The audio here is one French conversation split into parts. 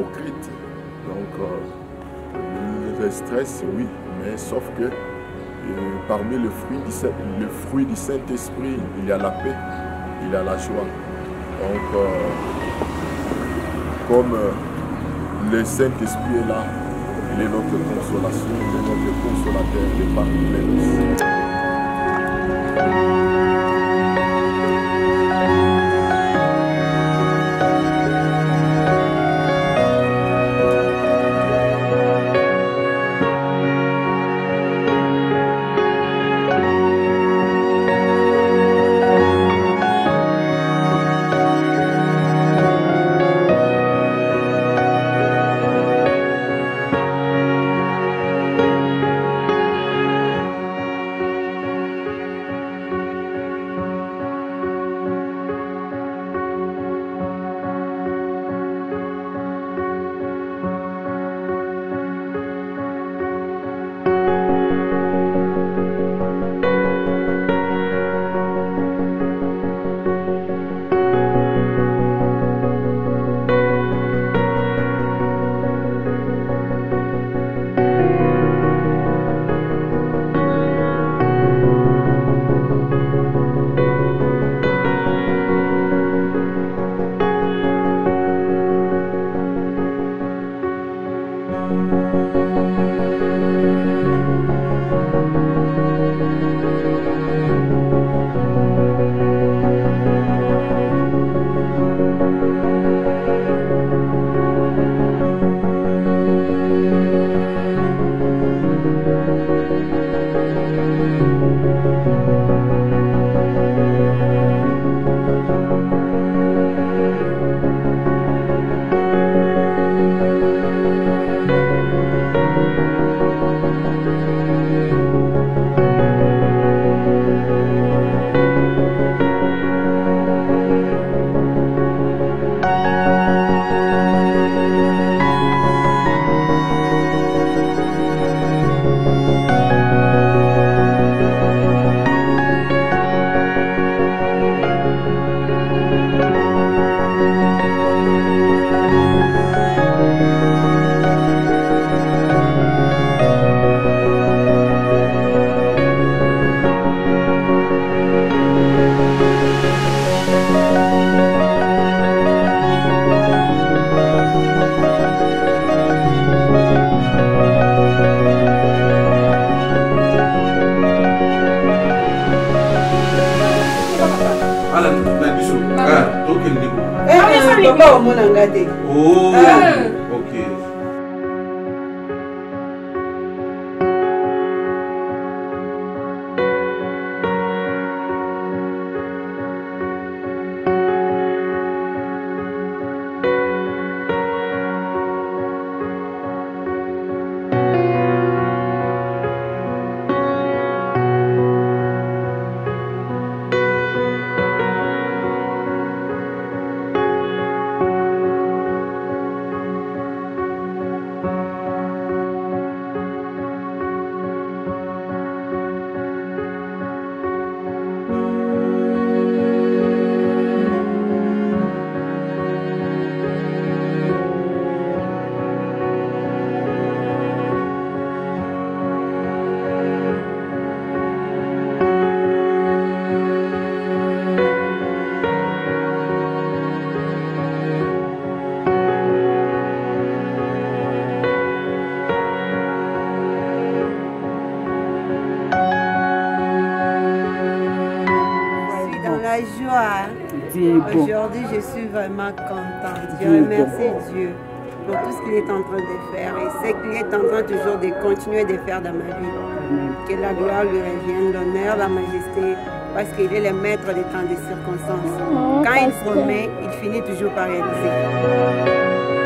Donc, euh, le stress, oui, mais sauf que euh, parmi le fruit du, le fruit du Saint-Esprit, il y a la paix, il y a la joie. Donc, euh, comme le Saint-Esprit est là, il est notre consolation, il est notre consolateur, il est parmi nous. Omona nga te Aujourd'hui, je suis vraiment contente. Je remercie Dieu pour tout ce qu'il est en train de faire et ce qu'il est en train toujours de continuer de faire dans ma vie. Que la gloire lui revienne, l'honneur, la majesté, parce qu'il est le maître des temps des circonstances. Quand il promet, il finit toujours par réaliser.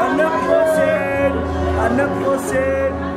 Anna Prosen, Anna Prosen.